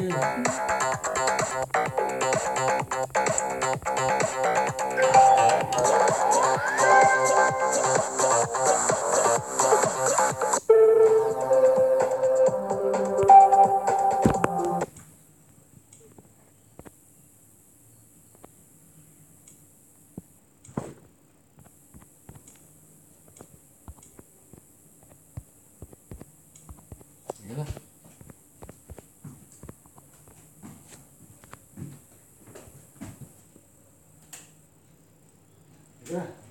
Bye. Beraber